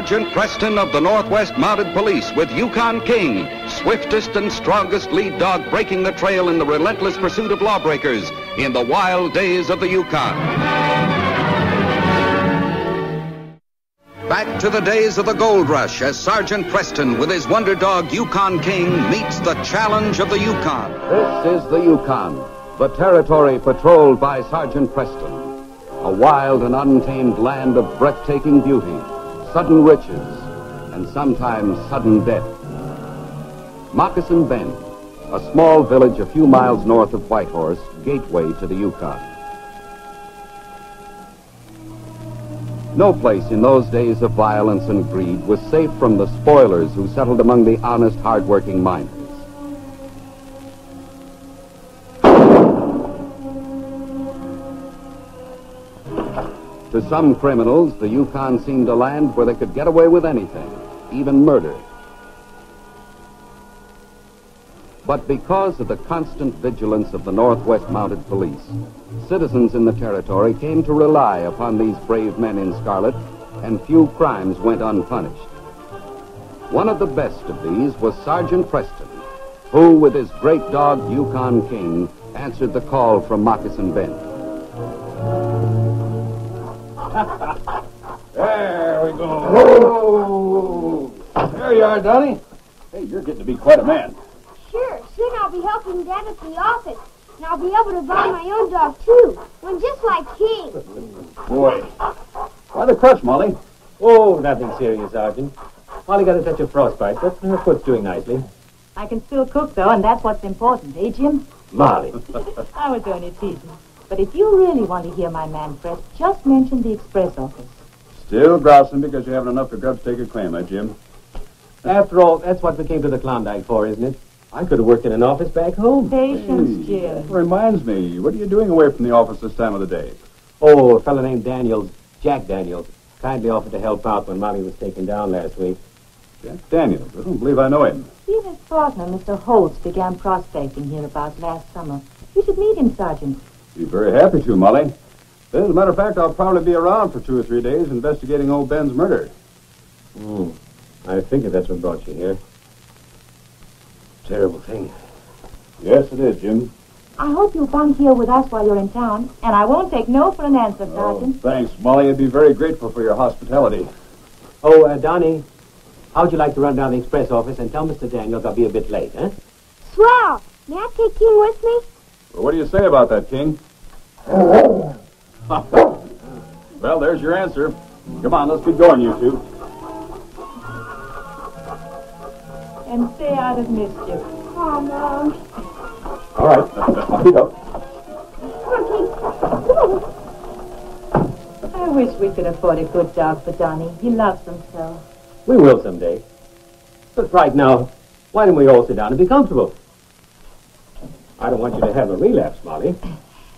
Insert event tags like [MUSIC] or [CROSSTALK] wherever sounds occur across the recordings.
Sergeant Preston of the Northwest Mounted Police with Yukon King, swiftest and strongest lead dog breaking the trail in the relentless pursuit of lawbreakers in the wild days of the Yukon. Back to the days of the gold rush as Sergeant Preston with his wonder dog Yukon King meets the challenge of the Yukon. This is the Yukon, the territory patrolled by Sergeant Preston. A wild and untamed land of breathtaking beauty, sudden riches, and sometimes sudden death. Moccasin Bend, a small village a few miles north of Whitehorse, gateway to the Yukon. No place in those days of violence and greed was safe from the spoilers who settled among the honest, hard-working miners. To some criminals, the Yukon seemed a land where they could get away with anything, even murder. But because of the constant vigilance of the Northwest Mounted Police, citizens in the territory came to rely upon these brave men in scarlet, and few crimes went unpunished. One of the best of these was Sergeant Preston, who, with his great dog Yukon King, answered the call from Moccasin Bend. There we go. There you are, Donnie. Hey, you're getting to be quite a man. Sure, soon I'll be helping Dad at the office. And I'll be able to buy my own dog, too. One just like King. Boy. Why the crutch, Molly? Oh, nothing serious, Sergeant. Molly got a touch of frostbite, but her foot's doing nicely. I can still cook, though, and that's what's important, eh, Jim? Molly. [LAUGHS] I was only teasing. But if you really want to hear my man Fred, just mention the express office. Still grousing because you haven't enough for Grubs to take a claim, eh, Jim? After all, that's what we came to the Klondike for, isn't it? I could have worked in an office back home. Patience, Hey, Jim. that reminds me, what are you doing away from the office this time of the day? Oh, a fellow named Daniels, Jack Daniels, kindly offered to help out when Molly was taken down last week. Jack Daniels. I don't believe I know him. He and his partner, Mr. Holtz, began prospecting here about last summer. You should meet him, Sergeant. Be very happy to, Molly. As a matter of fact, I'll probably be around for two or three days investigating old Ben's murder. Hmm. I figured that's what brought you here. Terrible thing. Yes, it is, Jim. I hope you'll bunk here with us while you're in town, and I won't take no for an answer, Oh, Sergeant. thanks, Molly. I'd be very grateful for your hospitality. Oh, uh, Donnie, how'd you like to run down the express office and tell Mr. Daniels I'll be a bit late, huh? Swell. May I take King with me? Well, what do you say about that, King? [LAUGHS] well, there's your answer. Come on, let's be going, you two. And stay out of mischief. Oh, Mom. All right. [LAUGHS] Off you go. Come on, King. Come on. I wish we could afford a good dog for Donnie. He loves them so. We will someday. But right now, why don't we all sit down and be comfortable? I don't want you to have a relapse, Molly.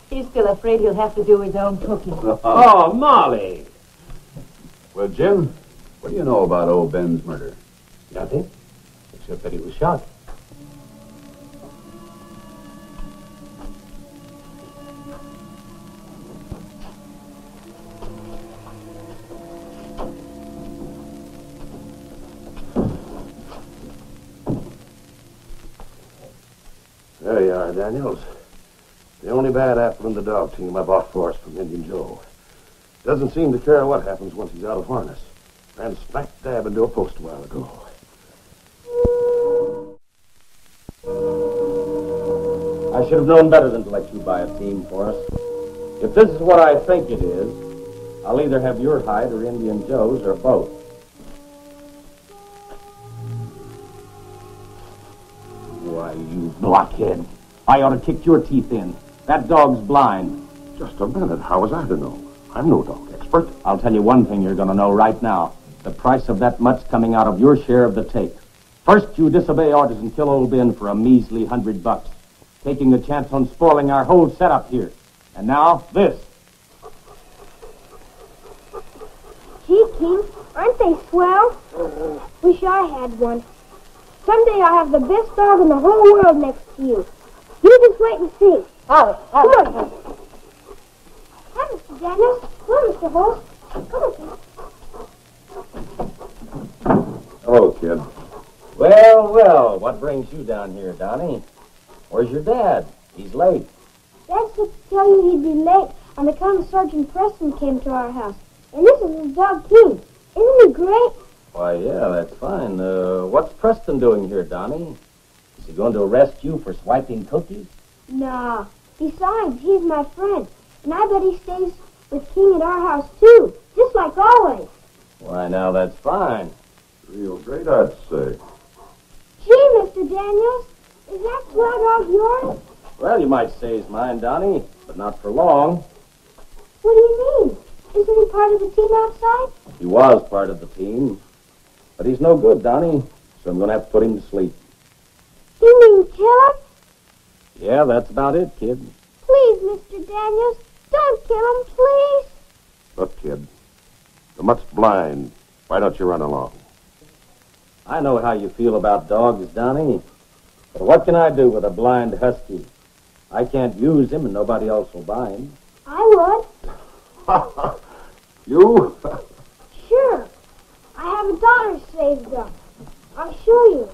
He's still afraid he'll have to do his own cooking. [LAUGHS] Oh, Molly! Well, Jim, what do you know about old Ben's murder? Nothing, except that he was shot. There you are, Daniels. The only bad apple in the dog team I bought for us from Indian Joe. Doesn't seem to care what happens once he's out of harness. Ran smack dab into a post a while ago. I should have known better than to let you buy a team for us. If this is what I think it is, I'll either have your hide or Indian Joe's or both. Blockhead. I ought to kick your teeth in. That dog's blind. Just a minute. How was I to know? I'm no dog expert. I'll tell you one thing you're going to know right now. The price of that mutt's coming out of your share of the take. First, you disobey orders and kill old Ben for a measly hundred bucks, taking a chance on spoiling our whole setup here. And now, this. Gee, King, aren't they swell? Wish I had one. Someday I'll have the best dog in the whole world next to you. You just wait and see. Oh, oh. Come on. Hi, Mr. Daniels. Come on, Mr. Holt. Come on, Hello, kid. Well, well, what brings you down here, Donnie? Where's your dad? He's late. Dad said to tell you he'd be late on account of Sergeant Preston came to our house. And this is his dog, King. Isn't he great? Why, yeah, that's fine. Uh, what's Preston doing here, Donnie? Is he going to arrest you for swiping cookies? No. Besides, he's my friend. And I bet he stays with King at our house, too. Just like always. Why, now that's fine. Real great, I'd say. Gee, Mr. Daniels, is that swell dog yours? Well, you might say he's mine, Donnie, but not for long. What do you mean? Isn't he part of the team outside? He was part of the team, but he's no good, Donnie, so I'm going to have to put him to sleep. You mean kill him? Yeah, that's about it, kid. Please, Mr. Daniels, don't kill him, please. Look, kid. The mutt's blind. Why don't you run along? I know how you feel about dogs, Donnie, but what can I do with a blind husky? I can't use him, and nobody else will buy him. I would. [LAUGHS] you? [LAUGHS] Sure. I have a dollar saved up. I'll show you.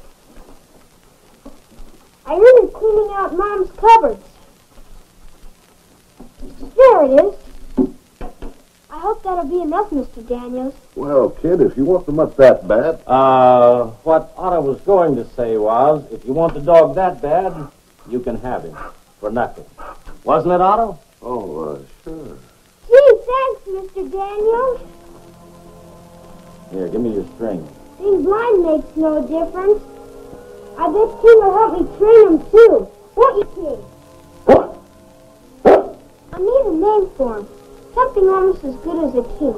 I earned it cleaning out Mom's cupboards. There it is. I hope that'll be enough, Mr. Daniels. Well, kid, if you want the mutt that bad, Uh, what Otto was going to say was, if you want the dog that bad, you can have him for nothing. Wasn't it, Otto? oh, uh, sure. Gee, thanks, Mr. Daniels. Here, give me your string. Being blind makes no difference. I bet King will help me train him, too. Won't you, King? What? I need a name for him. Something almost as good as a king.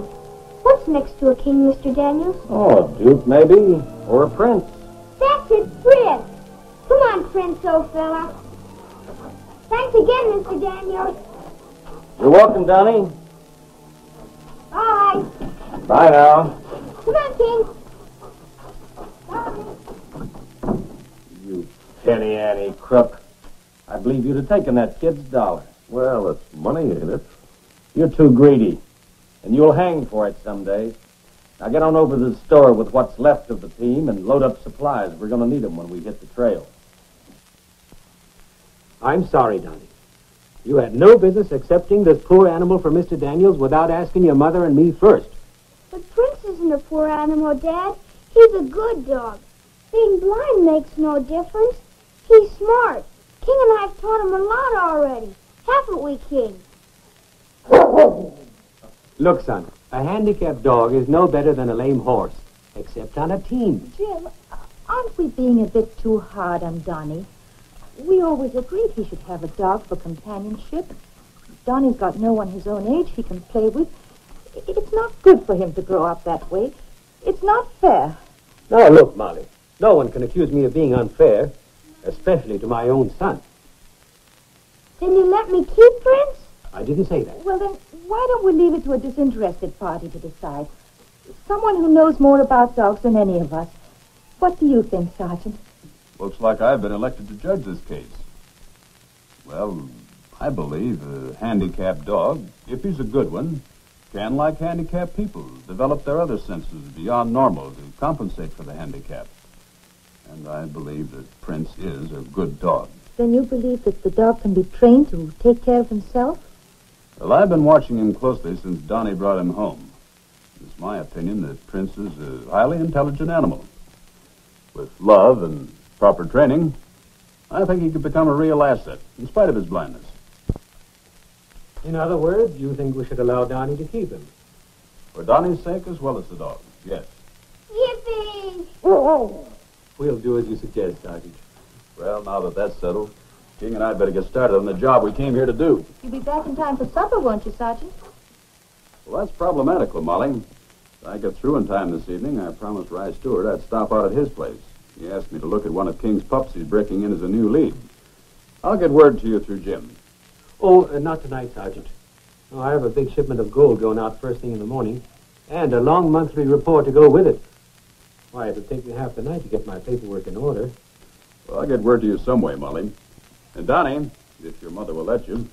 What's next to a king, Mr. Daniels? Oh, a duke, maybe, or a prince. That's it, Prince. Come on, Prince, old fella. Thanks again, Mr. Daniels. You're welcome, Donnie. Bye. Bye now. Come on, You penny Annie crook. I believe you'd have taken that kid's dollar. Well, it's money, ain't it? You're too greedy, and you'll hang for it someday. Now get on over to the store with what's left of the team and load up supplies. We're going to need them when we hit the trail. I'm sorry, Donnie. You had no business accepting this poor animal for Mr. Daniels without asking your mother and me first. But Prince isn't a poor animal, Dad. He's a good dog. Being blind makes no difference. He's smart. King and I have taught him a lot already. Haven't we, King? Look, son, a handicapped dog is no better than a lame horse, except on a team. Jim, aren't we being a bit too hard on Donnie? We always agreed he should have a dog for companionship. Donnie's got no one his own age he can play with. I- It's not good for him to grow up that way. It's not fair. Now, look, Molly, no one can accuse me of being unfair, especially to my own son. Then you let me keep Prince? I didn't say that. Well, then, why don't we leave it to a disinterested party to decide? Someone who knows more about dogs than any of us. What do you think, Sergeant? Looks like I've been elected to judge this case. Well, I believe a handicapped dog, if he's a good one, can, like handicapped people, develop their other senses beyond normal to compensate for the handicap. And I believe that Prince is a good dog. Then you believe that the dog can be trained to take care of himself? Well, I've been watching him closely since Donnie brought him home. It's my opinion that Prince is a highly intelligent animal. With love and proper training, I think he could become a real asset, in spite of his blindness. In other words, you think we should allow Donnie to keep him? For Donnie's sake as well as the dog, yes. Yippee! We'll do as you suggest, Sergeant. Well, now that that's settled, King and I'd better get started on the job we came here to do. You'll be back in time for supper, won't you, Sergeant? Well, that's problematical, Molly. If I get through in time this evening, I promised Rye Stewart I'd stop out at his place. He asked me to look at one of King's pups he's breaking in as a new lead. I'll get word to you through Jim. Oh, uh, not tonight, Sergeant. Oh, I have a big shipment of gold going out first thing in the morning, and a long monthly report to go with it. Why, it'll take me half the night to get my paperwork in order. Well, I'll get word to you some way, Molly. And Donnie, if your mother will let you,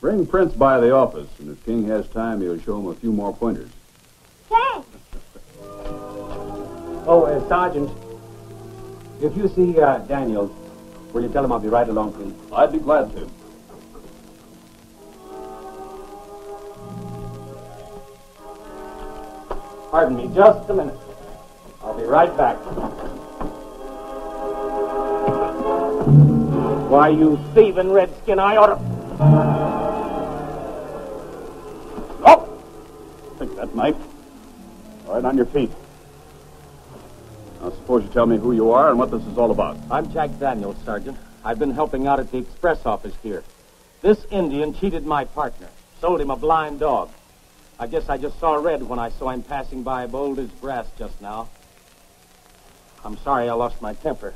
bring Prince by the office, and if King has time, he'll show him a few more pointers. Thanks. [LAUGHS] Oh, uh, Sergeant, if you see uh, Daniels, will you tell him I'll be right along, please? I'd be glad to. Pardon me just a minute. I'll be right back. Why, you thieving redskin, I ought to. Oh! Take that knife. Right, on your feet. Now, suppose you tell me who you are and what this is all about. I'm Jack Daniels, Sergeant. I've been helping out at the express office here. This Indian cheated my partner, sold him a blind dog. I guess I just saw red when I saw him passing by bold as brass just now. I'm sorry I lost my temper.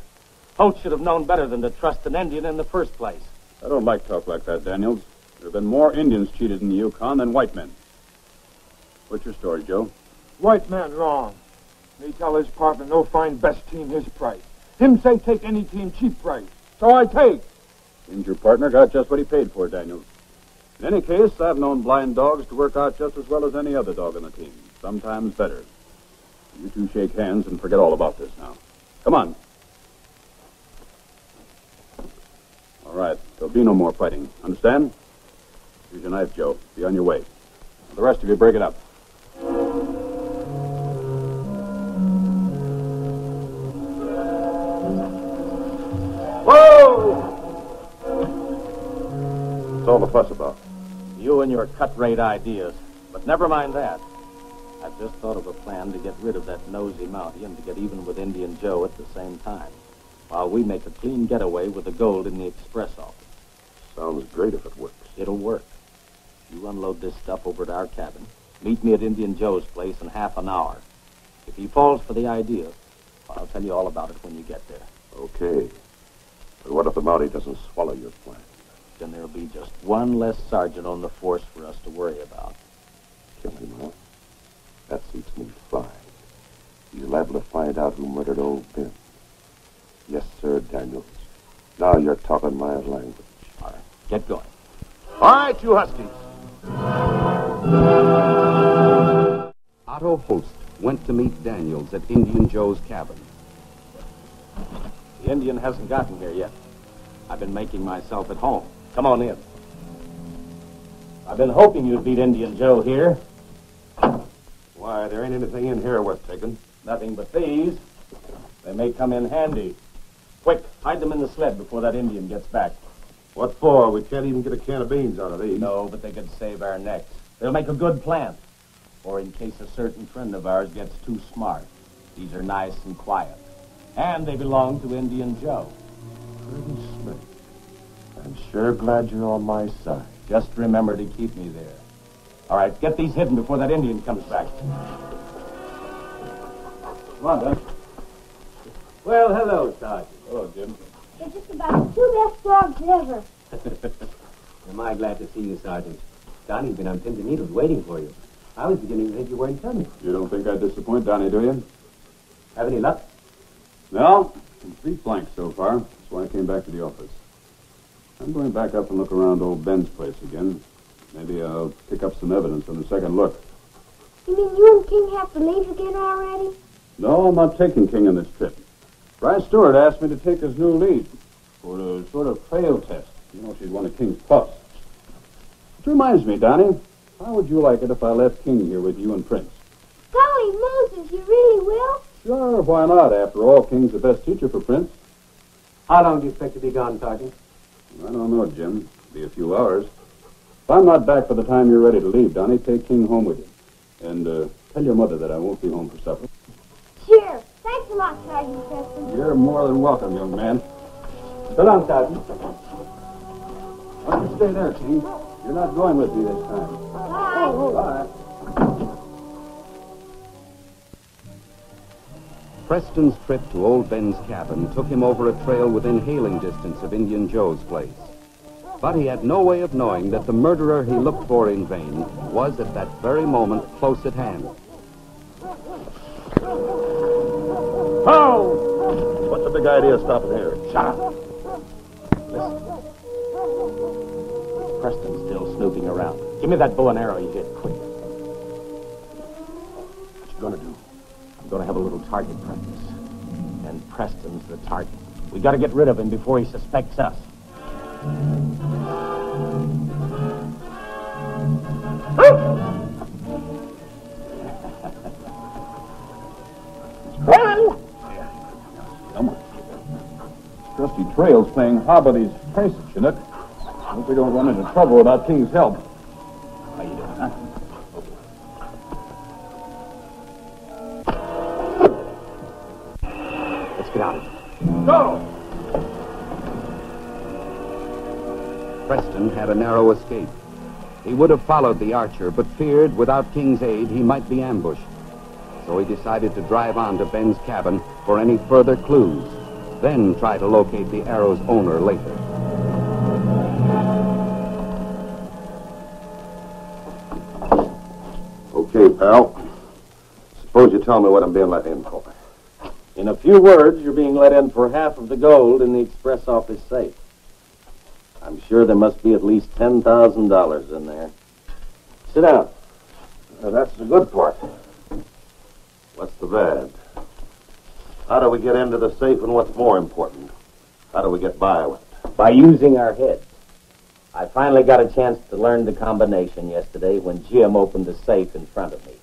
Holt should have known better than to trust an Indian in the first place. I don't like talk like that, Daniels. There have been more Indians cheated in the Yukon than white men. What's your story, Joe? White man wrong. Me tell his partner no find best team his price. Him say take any team cheap price. So I take. Seems your partner got just what he paid for, Daniels. In any case, I've known blind dogs to work out just as well as any other dog on the team. Sometimes better. You two shake hands and forget all about this now. Come on. All right. There'll be no more fighting. Understand? Here's your knife, Joe. Be on your way. The rest of you break it up. Whoa! What's all the fuss about? You and your cut rate ideas. But never mind that. I've just thought of a plan to get rid of that nosy Mountie and to get even with Indian Joe at the same time, while we make a clean getaway with the gold in the express office. Sounds great if it works. It'll work. You unload this stuff over at our cabin. Meet me at Indian Joe's place in half an hour. If he falls for the idea, I'll tell you all about it when you get there. Okay. But what if the Mountie doesn't swallow your plan? Then there'll be just one less sergeant on the force for us to worry about. Kill him, huh? That suits me fine. He's liable to find out who murdered old Ben. Yes, sir, Daniels. Now you're talking my language. All right, get going. All right, you Huskies. Otto Host went to meet Daniels at Indian Joe's cabin. The Indian hasn't gotten here yet. I've been making myself at home. Come on in. I've been hoping you'd beat Indian Joe here. Why, there ain't anything in here worth taking. Nothing but these. They may come in handy. Quick, hide them in the sled before that Indian gets back. What for? We can't even get a can of beans out of these. No, but they could save our necks. They'll make a good plant. Or in case a certain friend of ours gets too smart. These are nice and quiet. And they belong to Indian Joe. Pretty slick. I'm sure glad you're on my side. Just remember to keep me there. All right, get these hidden before that Indian comes back. Come on, then. Well, hello, Sergeant. Hello, Jim. They're just about the two best dogs ever. [LAUGHS] Am I glad to see you, Sergeant? Donnie's been on pins and needles waiting for you. I was beginning to think you weren't coming. You don't think I'd disappoint Donnie, do you? Have any luck? No. Complete blank so far. That's why I came back to the office. I'm going back up and look around old Ben's place again. Maybe I'll pick up some evidence on the second look. You mean you and King have to leave again already? No, I'm not taking King on this trip. Bryce Stewart asked me to take his new lead for a sort of fail test. You know, she's one of King's pups. Which reminds me, Donnie, how would you like it if I left King here with you and Prince? Golly Moses, you really will? Sure, why not? After all, King's the best teacher for Prince. How long do you expect to be gone, Sergeant? I don't know, Jim. Be a few hours. If I'm not back by the time you're ready to leave, Donnie, take King home with you. And uh, tell your mother that I won't be home for supper. Sure. Thanks a lot, Sergeant Preston. You're more than welcome, young man. So long, Sergeant. Why don't you stay there, King? You're not going with me this time. Bye. Bye. Preston's trip to Old Ben's cabin took him over a trail within hailing distance of Indian Joe's place. But he had no way of knowing that the murderer he looked for in vain was at that very moment close at hand. Ho! What's the big idea stopping here? Shut up. Listen. Preston's still snooping around. Give me that bow and arrow you hit, quick. What you gonna do? We're going to have a little target practice. And Preston's the target. We got to get rid of him before he suspects us. Trusty Trail's playing Hobbity's Trace, Chinook. Hope we don't run into trouble without King's help. Narrow escape. He would have followed the archer, but feared without King's aid he might be ambushed. So he decided to drive on to Ben's cabin for any further clues, then try to locate the arrow's owner later. Okay, pal. Suppose you tell me what I'm being let in for. In a few words, you're being let in for half of the gold in the express office safe. I'm sure there must be at least $10,000 in there. Sit down. Now, that's the good part. What's the bad? How do we get into the safe, and what's more important, how do we get by with it? By using our heads. I finally got a chance to learn the combination yesterday when Jim opened the safe in front of me.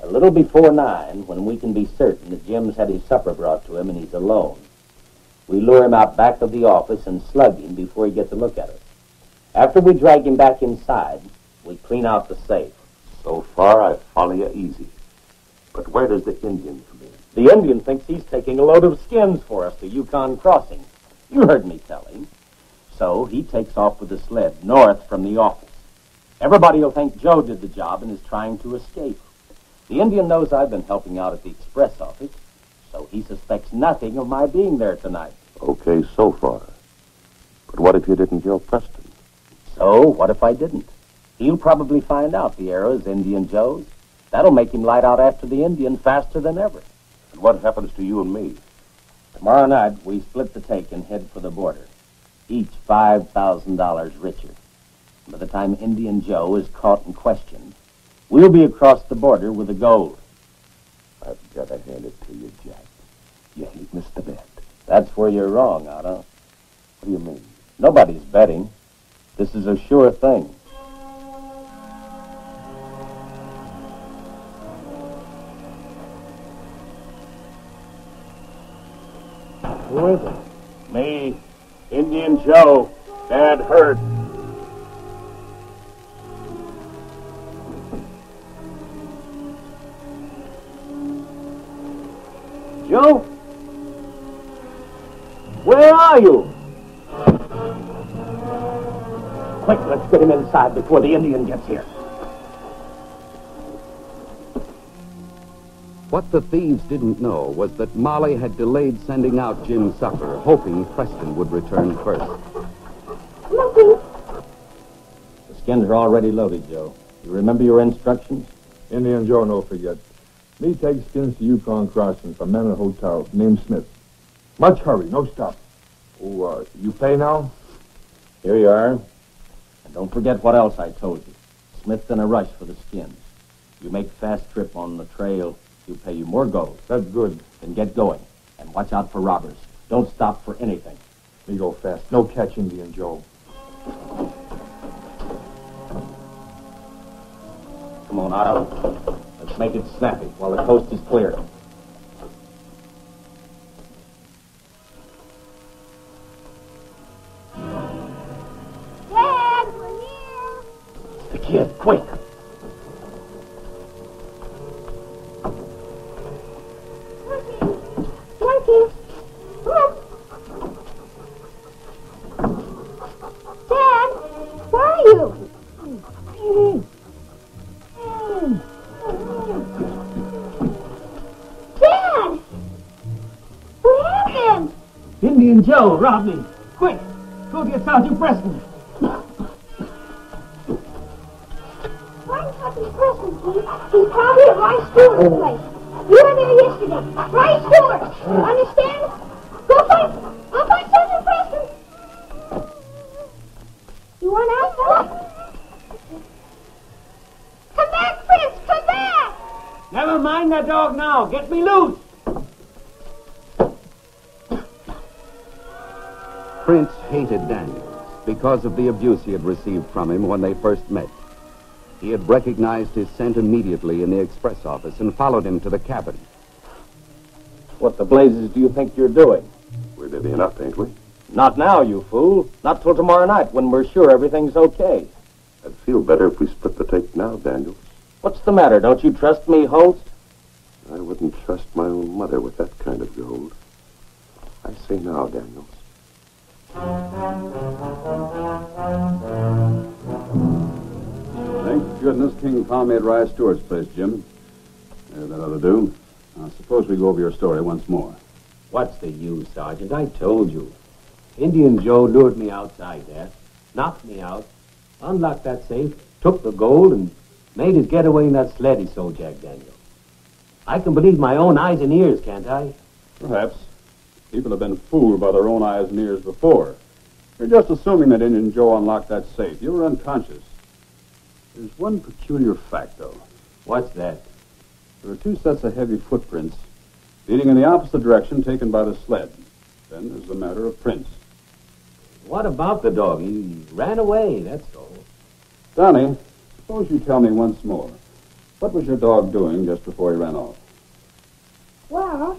A little before nine, when we can be certain that Jim's had his supper brought to him and he's alone, we lure him out back of the office and slug him before he gets a look at us. After we drag him back inside, we clean out the safe. So far, I follow you easy. But where does the Indian come in? The Indian thinks he's taking a load of skins for us to Yukon Crossing. You heard me tell him. So he takes off with the sled north from the office. Everybody will think Joe did the job and is trying to escape. The Indian knows I've been helping out at the express office, so he suspects nothing of my being there tonight. Okay, so far. But what if you didn't kill Preston? So what if I didn't? He'll probably find out the arrow's Indian Joe's. That'll make him light out after the Indian faster than ever. And what happens to you and me? Tomorrow night, we split the take and head for the border. Each $5,000 richer. By the time Indian Joe is caught and questioned, we'll be across the border with the gold. I've got to hand it to you, Jack. You ain't missed a bet. That's where you're wrong, Otto. What do you mean? Nobody's betting. This is a sure thing. Who is it? Me, Indian Joe. Bad hurt. Are you? Quick, let's get him inside before the Indian gets here. What the thieves didn't know was that Molly had delayed sending out Jim's supper, hoping Preston would return first. Nothing. The skins are already loaded, Joe. You remember your instructions? Indian Joe no forget. Me take skins to Yukon Crossing from man at hotel named Smith. Much hurry, no stop. Oh, uh, you pay now? Here you are. And don't forget what else I told you. Smith's in a rush for the skins. You make fast trip on the trail, he'll pay you more gold. That's good. Then get going. And watch out for robbers. Don't stop for anything. Me go fast. No catch Indian Joe. Come on, Otto. Let's make it snappy while the coast is clear. Happened? Indian Joe robbed me. Quick, go get Sergeant Preston. Steve? He's probably at Rice Stewart's oh. place. You were there yesterday. Rice Stewart. Understand? Go find. I'll find Sergeant Preston. You want out, fella? Come back, Prince. Come back. Never mind that dog now. Get me loose. Prince hated Daniels because of the abuse he had received from him when they first met. He had recognized his scent immediately in the express office and followed him to the cabin. What the blazes do you think you're doing? We're divvying up, ain't we? Not now, you fool. Not till tomorrow night when we're sure everything's okay. I'd feel better if we split the take now, Daniels. What's the matter? Don't you trust me, Holst? I wouldn't trust my own mother with that kind of gold. I say now, Daniels. Goodness King found me at Rye Stewart's place, Jim. Yeah, that ought to do. Now, suppose we go over your story once more. What's the use, Sergeant? I told you. Indian Joe lured me outside there, knocked me out, unlocked that safe, took the gold, and made his getaway in that sled he sold Jack Daniels. I can believe my own eyes and ears, can't I? Perhaps. People have been fooled by their own eyes and ears before. You're just assuming that Indian Joe unlocked that safe. You were unconscious. There's one peculiar fact, though. What's that? There are two sets of heavy footprints leading in the opposite direction taken by the sled. Then there's the matter of prints. What about the dog? He ran away, that's all. Donnie, suppose you tell me once more. What was your dog doing just before he ran off? Well,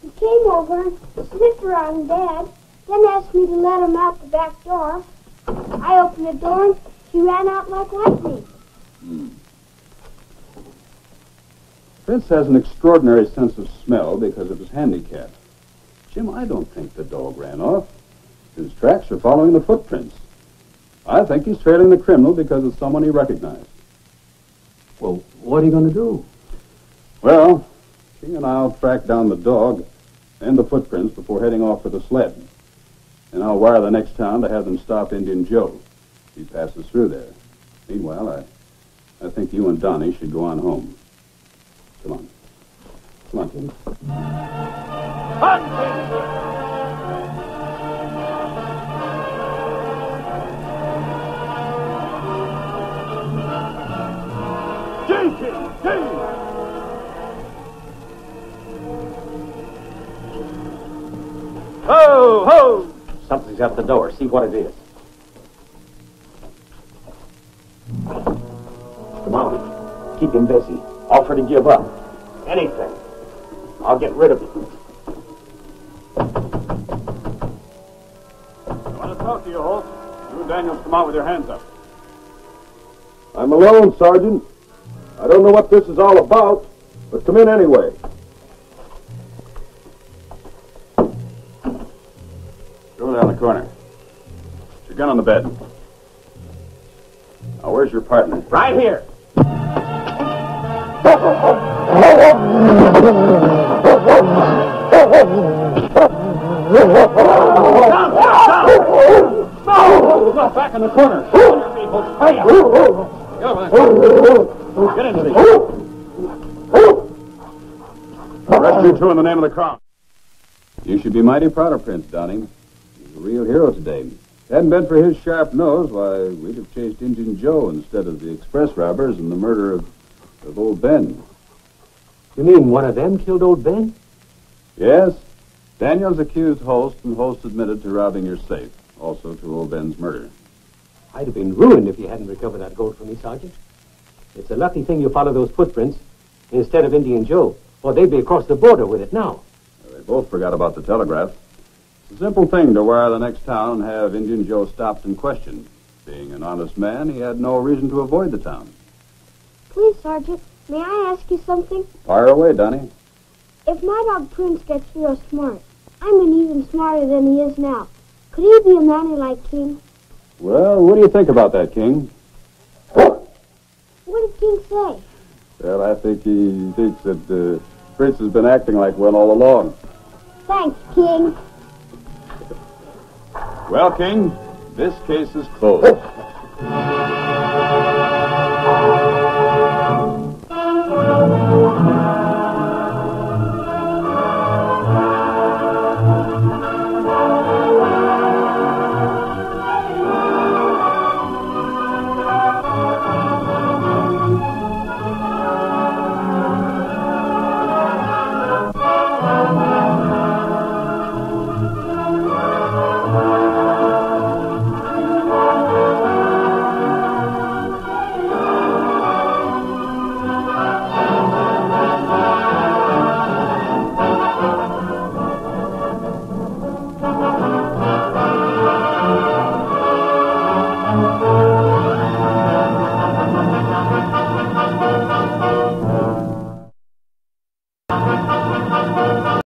he came over, sniffed around Dad, then asked me to let him out the back door. I opened the door and he ran out like lightning. Prince has an extraordinary sense of smell because of his handicap. Jim, I don't think the dog ran off. His tracks are following the footprints. I think he's trailing the criminal because it's someone he recognized. Well, what are you going to do? Well, King and I'll track down the dog and the footprints before heading off for the sled. And I'll wire the next town to have them stop Indian Joe. He passes through there. Meanwhile, I, I think you and Donnie should go on home. Come on. Come on, King. Ho, ho! Something's at the door. See what it is. On. Keep him busy. Offer to give up. Anything. I'll get rid of him. I want to talk to you, Holt. You and Daniels come out with your hands up. I'm alone, Sergeant. I don't know what this is all about, but come in anyway. Go down the corner. Put your gun on the bed. Now, where's your partner? Right here. Back in the corner. Get into these. Arrest you two in the name of the crown. You should be mighty proud of Prince, Donnie. He's a real hero today. Hadn't been for his sharp nose, why, we'd have chased Indian Joe instead of the express robbers and the murder of, of old Ben. You mean one of them killed old Ben? Yes, Daniels accused Holst, and Holst admitted to robbing your safe, also to old Ben's murder. I'd have been ruined if you hadn't recovered that gold from me, Sergeant. It's a lucky thing you followed those footprints instead of Indian Joe, or they'd be across the border with it now. They both forgot about the telegraph. It's a simple thing to wire the next town and have Indian Joe stopped and questioned. Being an honest man, he had no reason to avoid the town. Please, Sergeant, may I ask you something? Fire away, Donnie. If my dog Prince gets real smart, I mean even smarter than he is now, could he be a Mountie like King? Well, what do you think about that, King? What did King say? Well, I think he thinks that uh, Prince has been acting like one all along. Thanks, King. Well, King, this case is closed.